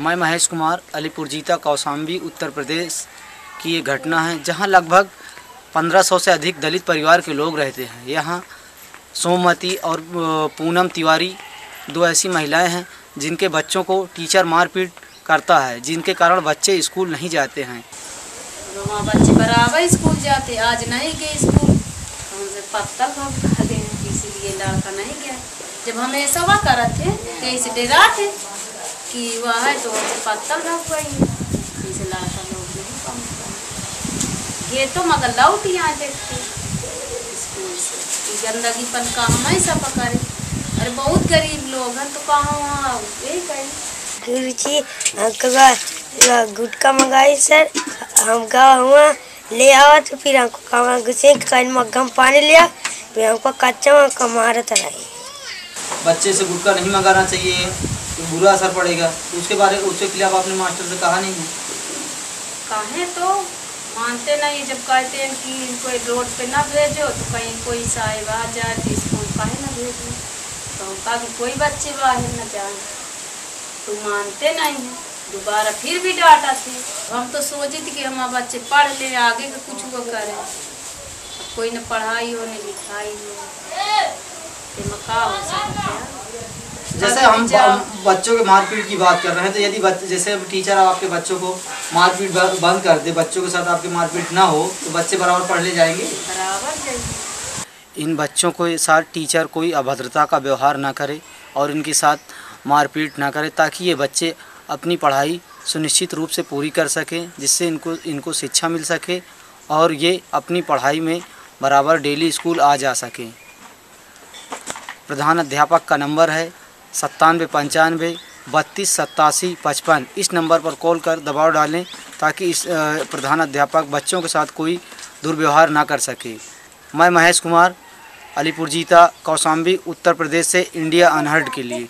मैं महेश कुमार, अलीपुर जीता कौसाम्बी उत्तर प्रदेश की ये घटना है, जहाँ लगभग 1500 से अधिक दलित परिवार के लोग रहते हैं। यहाँ सोमवती और पूनम तिवारी दो ऐसी महिलाएँ हैं, जिनके बच्चों को टीचर मारपीट करता है, जिनके कारण बच्चे स्कूल नहीं जाते हैं। बच्चे बराबर स्कूल जाते, आज नहीं गए स्कूल। हमसे पत्ता हम खा गए इसीलिए लड़का नहीं गया। जब हमेशा वह करे ऐसे डरा थे कि वह है तो हमसे पत्ता भाग पाएँगे इसे लोग नहीं काम ये तो मगर लौट यहाँ देखते। स्कूल से गंदगी पन का हम ही सब करे अरे बहुत गरीब लोग हैं तो कहाँ वहाँ यही करें गुरु जी हमको गुटखा मंगाई सर। हम गए हुआ ले आवा तो फिर हमको कहाँ घुसे कहीं मग्गम पानी लिया फिर हमको कच्चा मारत रही। बच्चे से गुटखा नहीं मंगाना चाहिए। बुरा असर पड़ेगा। तो उसके बारे उसके खिलाफ आपने मास्टर से कहा नहीं है? कहें तो? मानते नहीं, जब कहते हैं कि कोई रोड पे ना भेजो तो कहीं कोई साहिब आ जाए तो स्कूल काहे ना भेजो? तो कहा कि कोई बच्चे बाहर न जाए तो मानते नहीं हैं। दोबारा फिर भी डांटा थे हम तो सोचे थे कि हमारे बच्चे पढ़ ले, आगे का कुछ वो करें। कोई न पढ़ाई हो न लिखाई हो तो में का हो सकता है जैसे हम बच्चों के मारपीट की बात कर रहे हैं तो यदि जैसे टीचर आपके बच्चों को मारपीट बंद कर दे बच्चों के साथ आपकी मारपीट ना हो तो बच्चे बराबर पढ़ ले जाएँगे? बराबर इन बच्चों के साथ टीचर कोई अभद्रता का व्यवहार ना करे और इनके साथ मारपीट ना करे ताकि ये बच्चे अपनी पढ़ाई सुनिश्चित रूप से पूरी कर सकें जिससे इनको इनको शिक्षा मिल सके और ये अपनी पढ़ाई में बराबर डेली स्कूल आ जा सकें। प्रधान अध्यापक का नंबर है सत्तानवे पंचानवे, बत्तीस, सत्तासी, पचपन। इस नंबर पर कॉल कर दबाव डालें ताकि इस प्रधानाध्यापक बच्चों के साथ कोई दुर्व्यवहार ना कर सके। मैं महेश कुमार अलीपुर जीता कौसाम्बी उत्तर प्रदेश से इंडिया अनहर्ड के लिए।